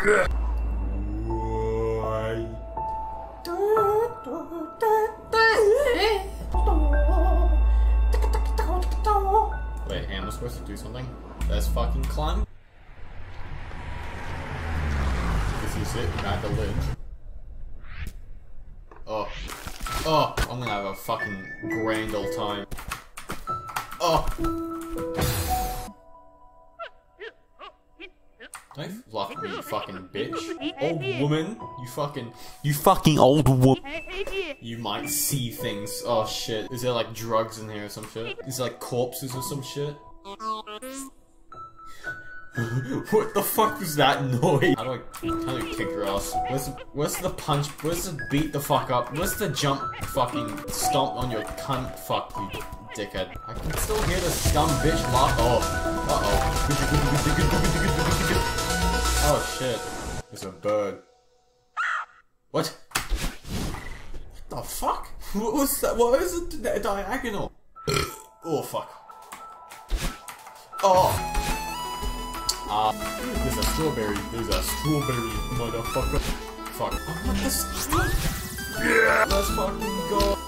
Wait, am I supposed to do something? Let's fucking climb. This is it, Madeline. Oh. Oh, I'm gonna have a fucking grand old time. Oh! Bitch. Old woman, you fucking, you fucking old woman. You might see things. Oh shit. Is there like drugs in here or some shit? Is there like corpses or some shit? what the fuck was that noise? How do I, how do I kick your ass? Where's the, where's the punch? Where's the beat the fuck up? Where's the jump fucking stomp on your cunt? Fuck you, dickhead. I can still hear the scum bitch laugh. Oh. Uh-oh. Oh shit. There's a bird. What? What the fuck? What was that? What was it? Di- diagonal? oh fuck. Oh. Ah, there's a strawberry. There's a strawberry, motherfucker. Fuck. Want this. Yeah. Let's fucking go.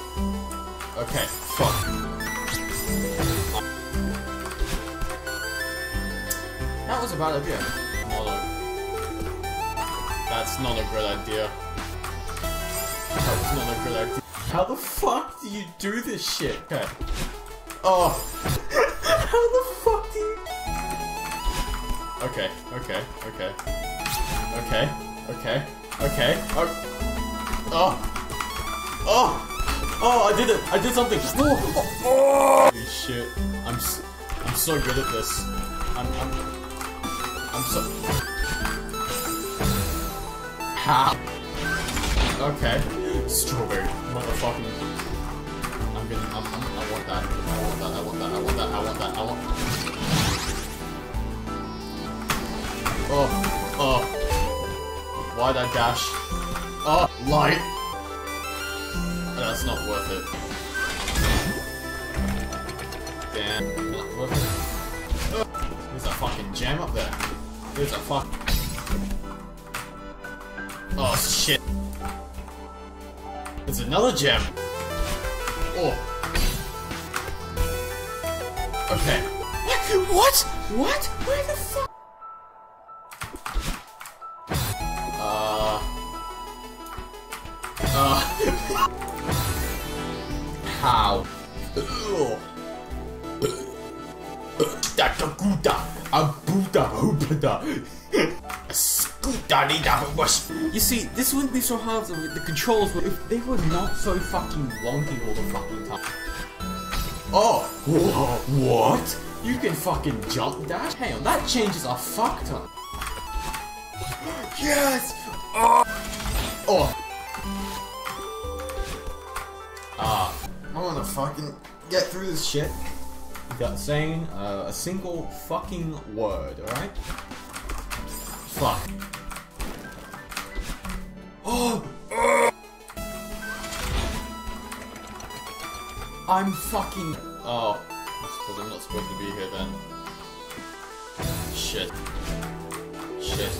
Okay. Fuck. That was a bad idea. That's not a good idea. That was not a good idea. How the fuck do you do this shit? Okay. Oh. How the fuck do you... Okay, okay, okay. Okay, okay, okay. Oh. Oh. Oh. Oh, I did it. I did something. Oh. oh. Holy shit. I'm s I'm so good at this. I'm I'm I'm so How? Okay. Strawberry. Motherfucking I'm gonna I'm, I'm, I want that. I want that. I want that. I want that. I want that. I want Oh, oh. Why'd I dash? Oh, light! That's not worth it. Damn, not worth it. Oh, there's a fucking gem up there. There's a fuck. Oh shit. There's another gem. Oh. Okay. What? What? Where the fuck? You see, this wouldn't be so hard with the controls, but if they were not so fucking wonky all the fucking time. Oh, wha- what? You can fucking jump dash? Hang on, that changes a fuck ton. Yes! Oh! Oh! Ah, I wanna fucking get through this shit without saying uh, a single fucking word, alright? Fuck. I'm fucking. Oh. I suppose I'm not supposed to be here then. Shit. Shit.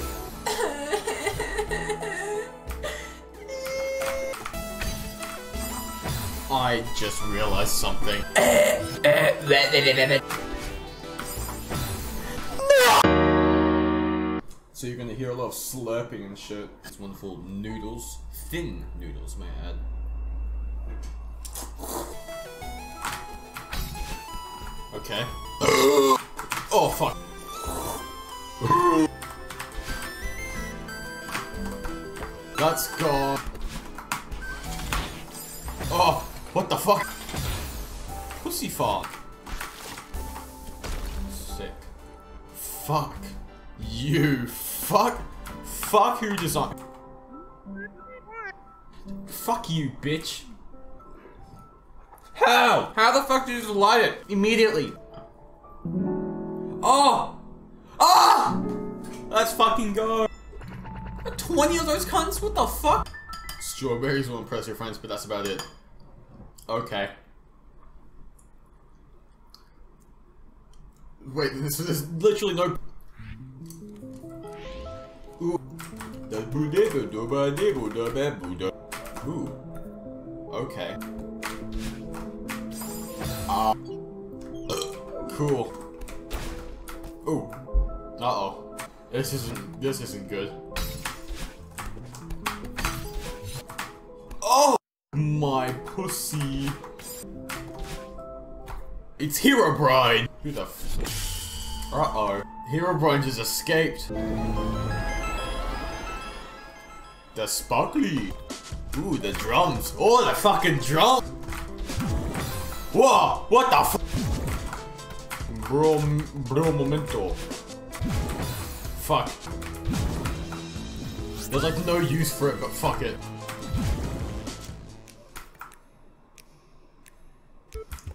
I just realized something. So you're gonna hear a lot of slurping and shit. It's wonderful noodles. Thin noodles, may I add. Okay. oh fuck. Let's go. Oh, what the fuck? Pussy fart. Sick. Fuck. You. Fuck. Fuck who designed. Fuck you, bitch. How? How the fuck did you just light it? Immediately. Oh! Oh! Let's fucking go. 20 of those cunts? What the fuck? Strawberries will impress your friends, but that's about it. Okay. Wait, this is literally no. Ooh. Ooh. Okay. Ah. cool. Ooh. Uh oh. This isn't. This isn't good. Oh my pussy. It's Hero Herobrine. Who the? F uh oh. Hero Herobrine just escaped. The sparkly. Ooh, the drums. Oh, the fucking drums. Whoa, what the f- Bro, bro, momento. Fuck. There's like no use for it, but fuck it.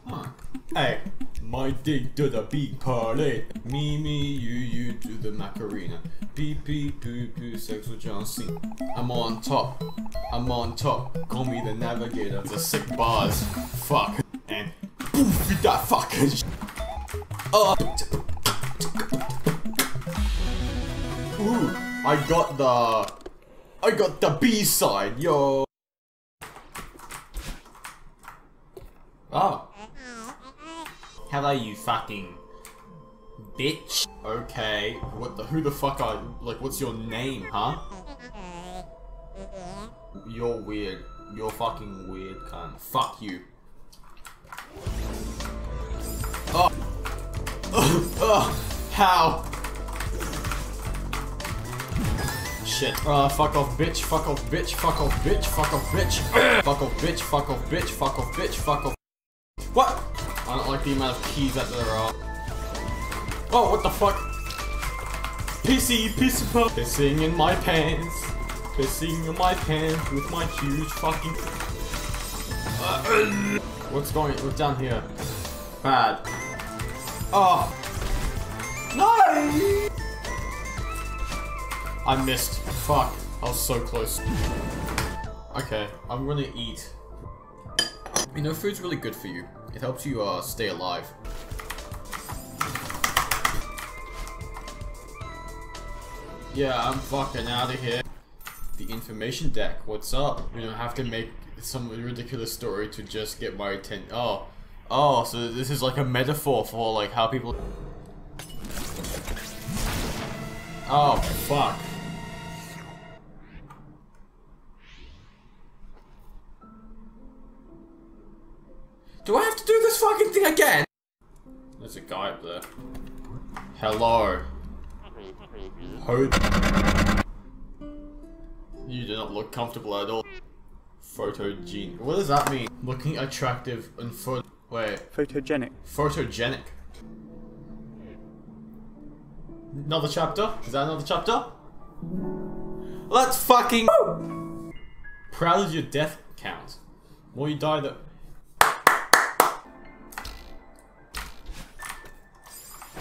Huh. Hey, my dig to the big party. Me, me, you, you to the Macarena. Pee, pee, poo, poo, sex with John C. I'm on top. I'm on top. Call me the navigator. A sick bars. Fuck. Poof, you that fucking sh Oh. Ooh, I got the... I got the B-side, yo. Oh. Hello, you fucking bitch. Okay, what the, who the fuck are, like, what's your name, huh? You're weird. You're fucking weird, cunt. Fuck you. Oh. Ugh. How? Shit. Uh, fuck off, bitch. Fuck off, bitch. Fuck off, bitch. Fuck off, bitch. fuck off, bitch. Fuck off, bitch. Fuck off, bitch. Fuck off. What? I don't like the amount of keys that there are. Oh, what the fuck? Pissy, pissy, pop. Pissing in my pants. Pissing in my pants with my huge fucking. Uh, what's going? What's down here? Bad. Oh. No! I missed. Fuck. I was so close. Okay, I'm gonna eat. You know, food's really good for you. It helps you uh, stay alive. Yeah, I'm fucking out of here. The information deck, what's up? We don't have to make some ridiculous story to just get my attention. Oh. Oh, so this is like a metaphor for like how people... Oh, fuck. Do I have to do this fucking thing again? There's a guy up there. Hello. Ho you do not look comfortable at all. Photogene. What does that mean? Looking attractive and photo. Wait. Photogenic. Photogenic. Another chapter? Is that another chapter? Let's fucking. Proud of your death count. More you die, the.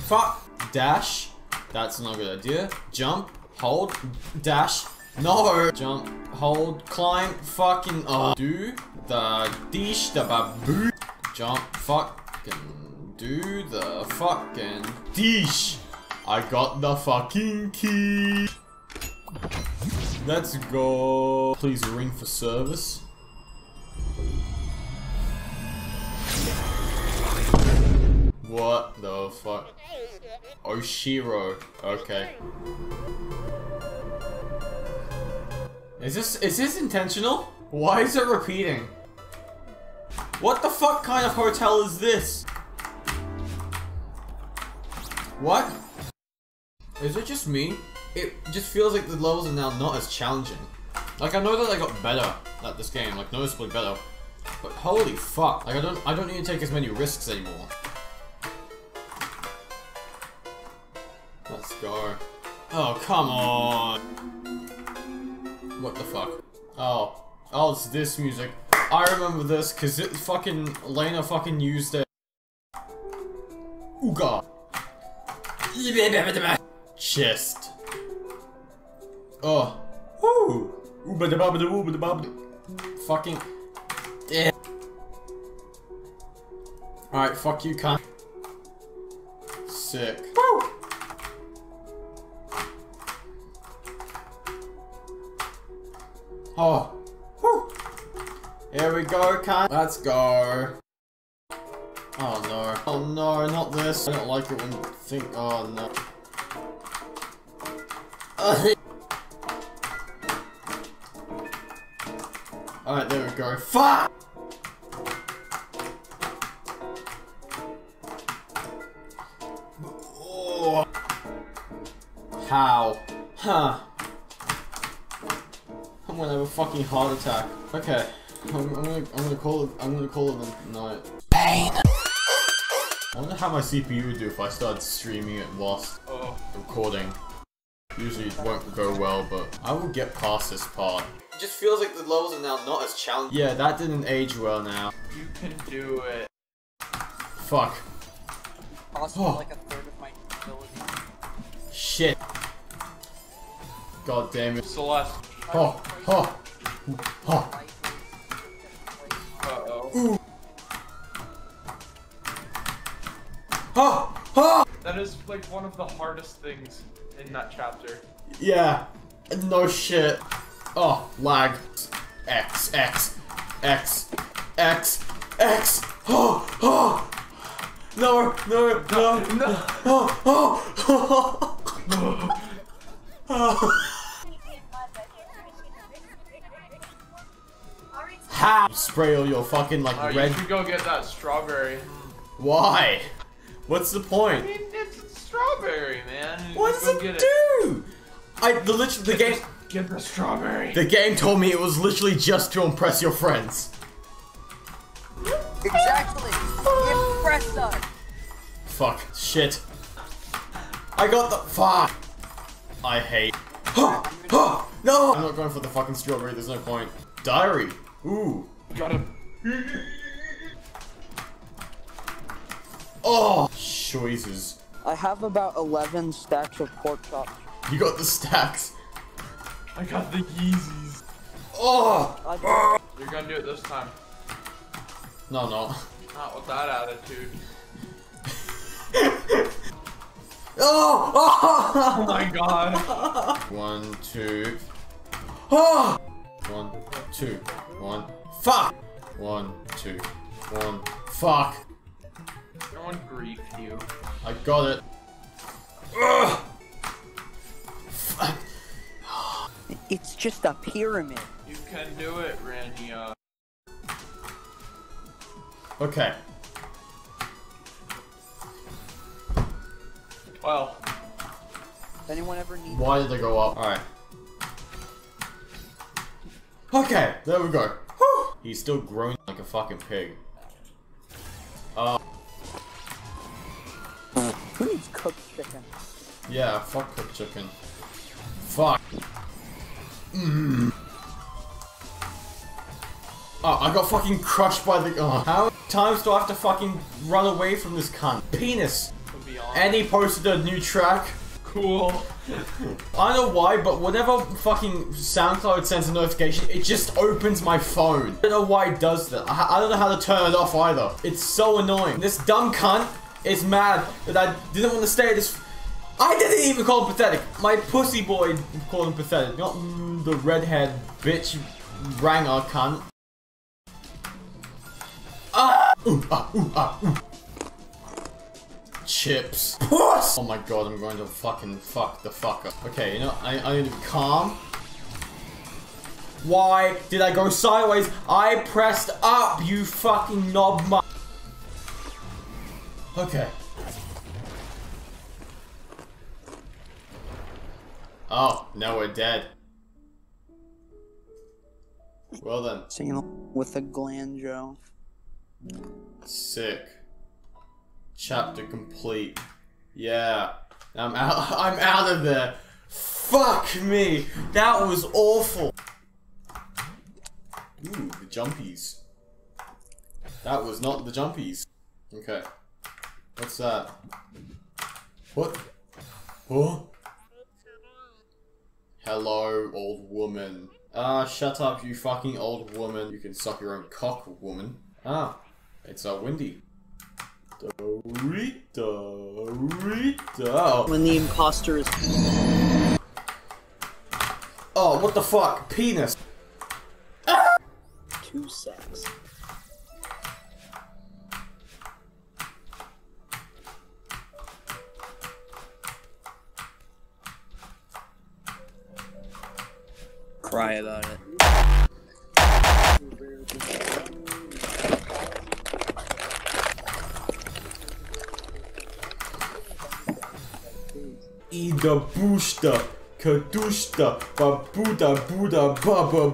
Fuck. Dash. That's not a good idea. Jump. Hold. Dash. No! Jump. Hold. Climb. Fucking. Uh. Do the dish the baboo. Jump. Fucking. Do the fucking dish. I got the fucking key. Let's go. Please ring for service. What the fuck? Oshiro. Okay. Is this is this intentional? Why is it repeating? What the fuck kind of hotel is this? What? Is it just me? It just feels like the levels are now not as challenging. Like I know that I got better at this game, like noticeably better. But holy fuck, like I don't I don't need to take as many risks anymore. Let's go. Oh, come on. What the fuck? Oh. Oh, it's this music. I remember this because it fucking Lena fucking used it. Ooga. Chest. Oh. Woo. Fucking. Yeah. Alright, fuck you, cunt. Sick. Oh. Whew. Here we go, can Let's go. Oh no. Oh no, not this. I don't like it when you think. Oh no. Alright, there we go. Fuck! Fucking heart attack. Okay. I'm, I'm, gonna, I'm gonna call it, I'm gonna call it a night. Pain. I wonder how my CPU would do if I started streaming it whilst Oh. recording. Usually it won't go well, but I will get past this part. It just feels like the levels are now not as challenging. Yeah, that didn't age well now. You can do it. Fuck. Also, Oh. like a third of my ability. Shit. God damn it. Celeste. Oh, oh, oh. Uh-oh. Oh, oh. That is like one of the hardest things in that chapter. Yeah. No shit. Oh, lag. X, X, X, X, X. Oh, oh. No, no, no, No. Oh, oh, oh. oh. How? Spray all your fucking like Uh, you red. should go get that strawberry. Why? What's the point? I point? mean, it's strawberry, man. You What does it get do? I the literally the game Get the strawberry. the game told me it was literally just to impress your friends. Exactly! Impress us! Fuck. Shit. I got the fuck. I hate. no! I'm not going for the fucking strawberry. There's no point. Diary. Ooh. Got him. Oh. Choices. I have about 11 stacks of pork chops. You got the stacks. I got the Yeezys. Oh. I ah. You're gonna do it this time. No, no. Not with that attitude. Oh. Oh oh. my god. One, two. Oh. One, two, one. Fuck. One, two, one. Fuck. No one griefed you. I got it. Ugh. Fuck. It's just a pyramid. You can do it, Rania. Uh. Okay. Well, If anyone ever needs Why did they go up? Alright. Okay, there we go. Whew. He's still growing like a fucking pig. Uh, Who needs cooked chicken? yeah, fuck cooked chicken. Fuck. Mm. Oh, I got fucking crushed by the- oh. How many times do I have to fucking run away from this cunt? Penis. to. And he posted a new track. Cool. I don't know why, but whenever fucking SoundCloud sends a notification, it just opens my phone. I don't know why it does that. I, I don't know how to turn it off either. It's so annoying. This dumb cunt is mad that I didn't want to stay at this. I didn't even call him pathetic. My pussy boy called him pathetic, not mm, the redhead bitch ranger cunt. Ah! Ooh, ah, ooh, ah, ooh. Chips. Puss! Oh my god, I'm going to fucking fuck the fuck up. Okay, you know, I, I need to be calm. Why did I go sideways? I pressed up, you fucking knob mu- Okay. Oh, now we're dead. Well then. Singing with a glanjo. Sick. Chapter complete. Yeah. I'm out I'm out of there. Fuck me. That was awful. Ooh, the jumpies. That was not the jumpies. Okay. What's that? What? Huh? Hello, old woman. Ah, shut up, you fucking old woman. You can suck your own cock, woman. Ah, it's uh, Windy. Dorita, Dorita. Oh. When the imposter is. Oh, what the fuck? Penis. Two sex. Cry about it. Buda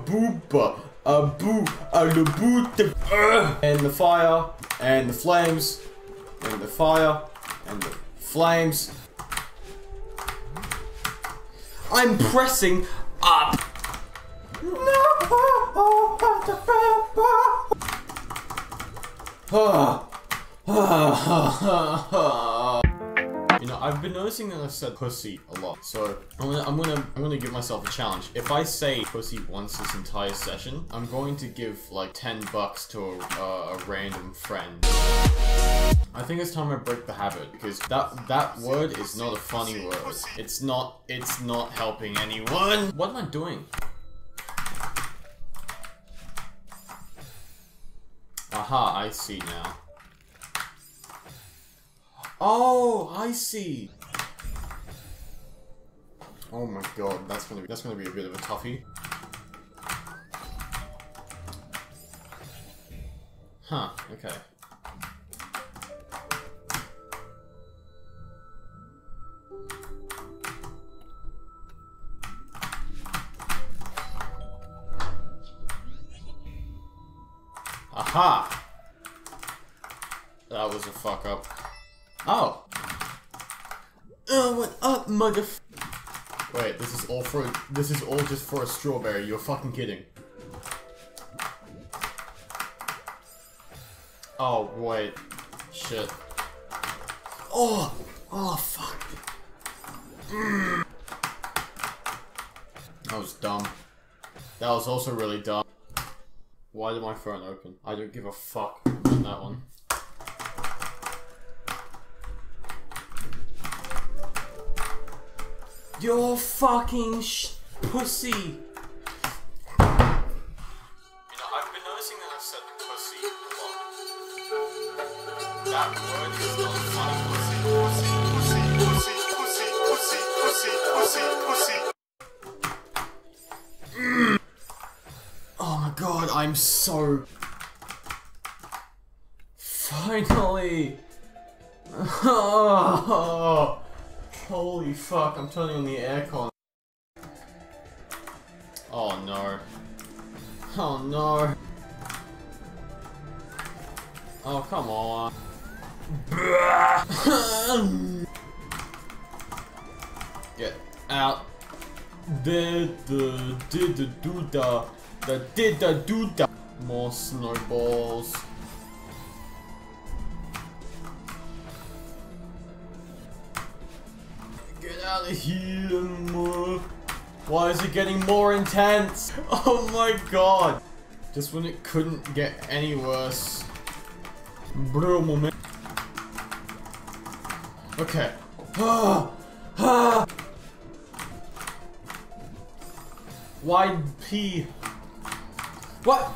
booba. And the fire, and the flames, and the fire, and the flames. I'm pressing up. No. You know, I've been noticing that I've said pussy a lot, so I'm gonna, I'm gonna, I'm gonna give myself a challenge. If I say pussy once this entire session, I'm going to give like 10 bucks to a, uh, a random friend. I think it's time I break the habit because that that word is not a funny word. It's not, it's not helping anyone. What am I doing? Aha, I see now. Oh, I see. Oh my god, that's gonna be that's gonna be a bit of a toughie. Huh, okay. Aha! That was a fuck up. Oh. Oh, what up, mother? Wait, this is all for this is all just for a strawberry. You're fucking kidding. Oh wait, shit. Oh, oh fuck. Mm. That was dumb. That was also really dumb. Why did my phone open? I don't give a fuck on that one. You're fucking pussy. You know, I've been noticing that I've said pussy a lot. That word is not funny. Pussy, pussy, pussy, pussy, pussy, pussy, pussy, pussy. Oh my god, I'm so. Finally! Oh. Holy fuck, I'm turning on the aircon. Oh no. Oh no. Oh, come on. Get out. Did the did the do da the did the do da more snowballs. Out of here. Why is it getting more intense? Oh my god. Just when it couldn't get any worse. Bro moment. Okay. Ah, ah. Wide P. What?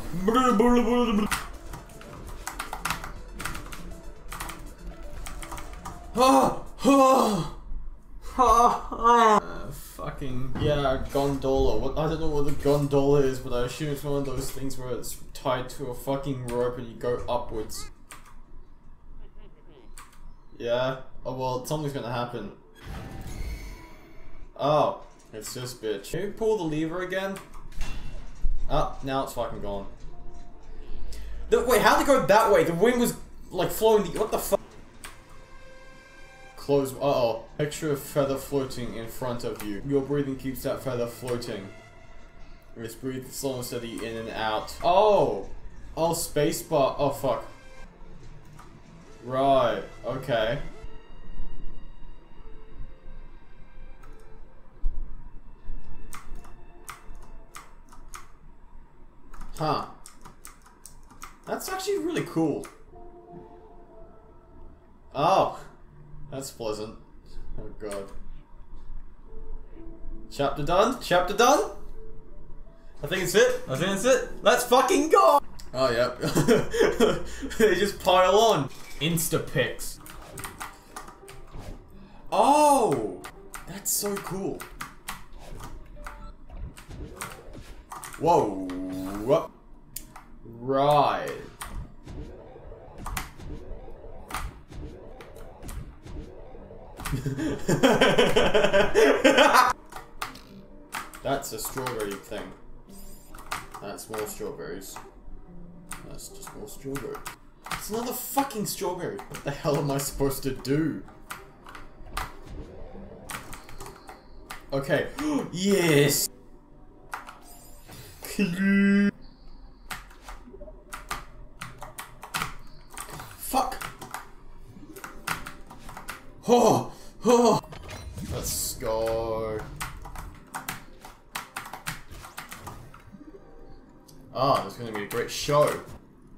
Gondola. What I don't know what the gondola is, but I assume it's one of those things where it's tied to a fucking rope and you go upwards. Yeah. Oh well, something's gonna happen. Oh, it's this bitch. Can you pull the lever again? Oh, now it's fucking gone. The, wait, how'd it go that way? The wind was like flowing. The, what the fuck? Close. Uh oh. Picture a feather floating in front of you. Your breathing keeps that feather floating. Just breathe slow and steady in and out. Oh! Oh, spacebar. Oh, fuck. Right. Okay. Huh. That's actually really cool. Oh. That's pleasant. Oh god. Chapter done? Chapter done? I think it's it. I think it's it. Let's fucking go! Oh, yep. they just pile on. Insta pics. Oh! That's so cool. Whoa. Right. That's a strawberry thing. That's more strawberries. That's just more strawberry. It's another fucking strawberry. What the hell am I supposed to do? Okay. yes! Fuck! Oh! Oh! Let's go. Ah, there's gonna be a great show.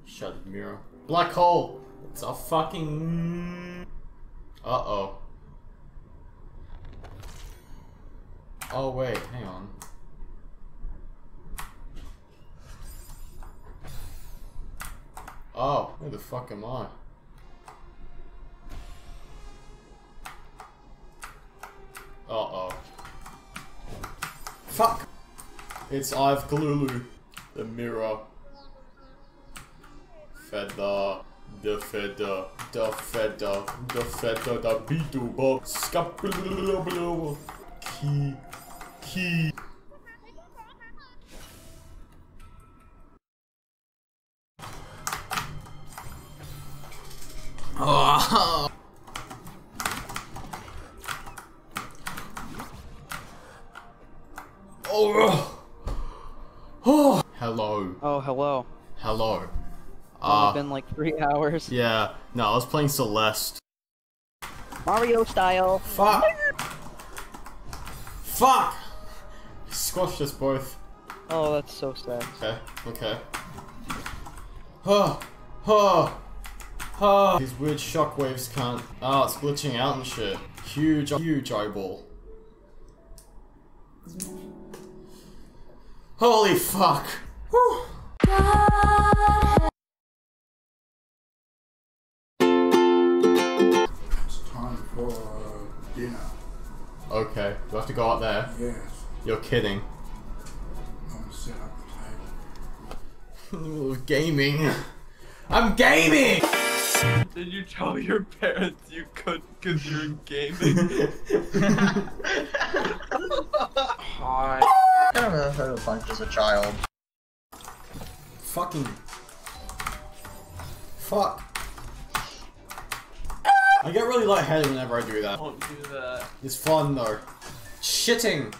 Shattered mirror. Black hole! It's a fucking... Uh-oh. Oh wait, hang on. Oh, where the fuck am I? Uh-oh. Fuck! It's I've Kalulu. The mirror. Feather. The feather. The feather. The feather. The beetle bob. Scapulolo. Key. Key. Oh. Hello. Hello. Hello. It's Uh, only been like three hours. yeah. No, I was playing Celeste. Mario style. Fuck. Fuck. Squashed us both. Oh, that's so sad. Okay. Okay. Huh. Huh. Huh. These weird shockwaves can't. Oh, it's glitching out and shit. Huge, huge eyeball. Holy fuck. Dinner. Okay. Do I have to go out there? Yes, You're kidding. I'm gonna set up the table. gaming. I'm gaming! Did you tell your parents you could because you're gaming? Hi. I don't know how to punch as a child. Fucking. Fuck. I get really lightheaded whenever I do that. Don't do that. It's fun though. Shitting.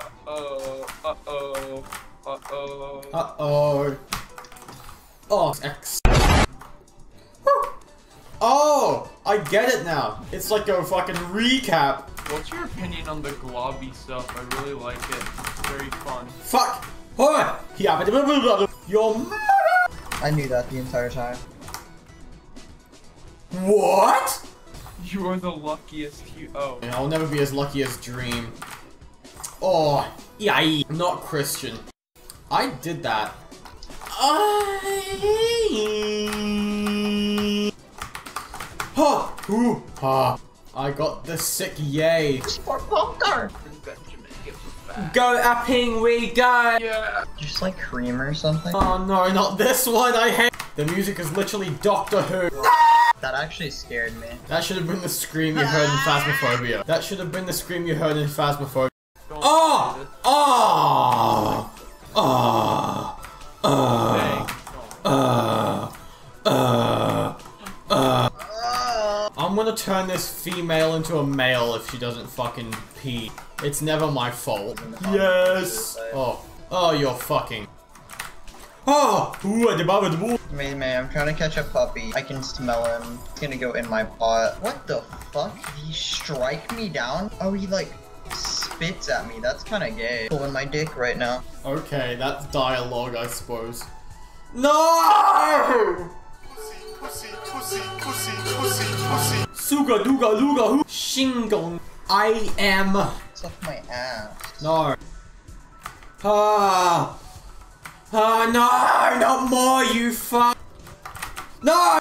Uh Oh, uh oh, uh oh. Uh oh. Oh, X. Whew. Oh, I get it now. It's like a fucking recap. What's your opinion on the globby stuff? I really like it. It's very fun. Fuck. Oh, yeah, your mother. I knew that the entire time. What? You are the luckiest you. Oh. And I'll never be as lucky as Dream. Oh, yay. I'm not Christian. I did that. I... Ha! Ooh! Ha! I got the sick yay. Sport Pop-Tart! Benjamin gives us back. Go upping we go! Yeah. Just like cream or something? Oh no, not this one, I hate- The music is literally Doctor Who. That actually scared me. That should have been the scream you heard in Phasmophobia. That should have been the scream you heard in Phasmophobia. Don't Oh! do this. Oh! Oh! Oh! Dang. Uh, uh. Uh, I'm gonna turn this female into a male if she doesn't fucking pee. It's never my fault. Yes! Oh. Oh, you're fucking. Oh! Ooh, I debaba debu. Wait, man, I'm trying to catch a puppy. I can smell him. He's gonna go in my pot. What the fuck? Did he strike me down? Oh, he like spits at me. That's kind of gay. Pulling my dick right now. Okay, that's dialogue, I suppose. No! Suga duga luga hu. Shingon. I am. Suck my ass. No. Ah. Oh no, not more, you fuck. No!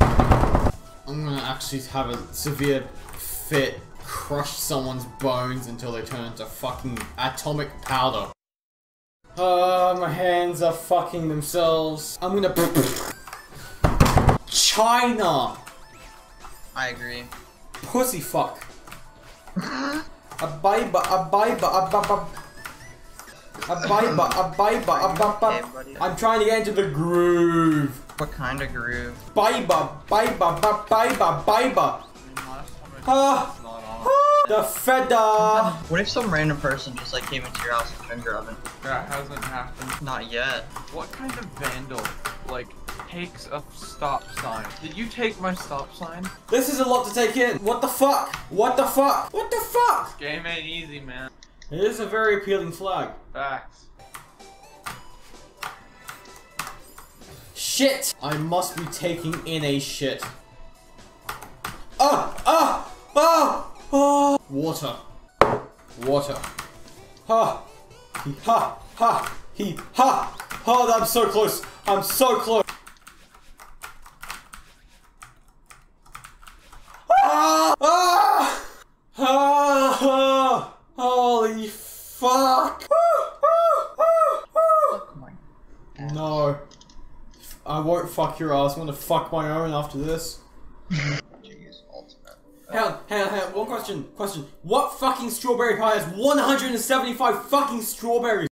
I'm gonna actually have a severe fit, crush someone's bones until they turn into fucking atomic powder. Oh, my hands are fucking themselves. I'm gonna. China! I agree. Pussy fuck. A biba, a biba, a baba. A biba, a biba, a baba. I'm trying to get into the groove. What kind of groove? Biba, biba, ba, biba, biba. Last time Ah, it's not on. ah, the feather. What if some random person just like came into your house and finger oven? That hasn't happened. Not yet. What kind of vandal, like, takes a stop sign? Did you take my stop sign? This is a lot to take in. What the fuck? What the fuck? What the fuck? This Game ain't easy, man. It is a very appealing flag. Facts. Shit! I must be taking in a shit. Ah! Ah! Ah! Ah! Water. Water. Ha! He ha! Ha! He ha! Oh, I'm so close! I'm so close! Ah! Ah! Ah! Holy fuck! Ah! Ah! Ah! Ah! Oh my. No. I won't fuck your ass. I'm gonna fuck my own after this. Hang on, hang on, hang on. One question. Question. What fucking strawberry pie has 175 fucking strawberries?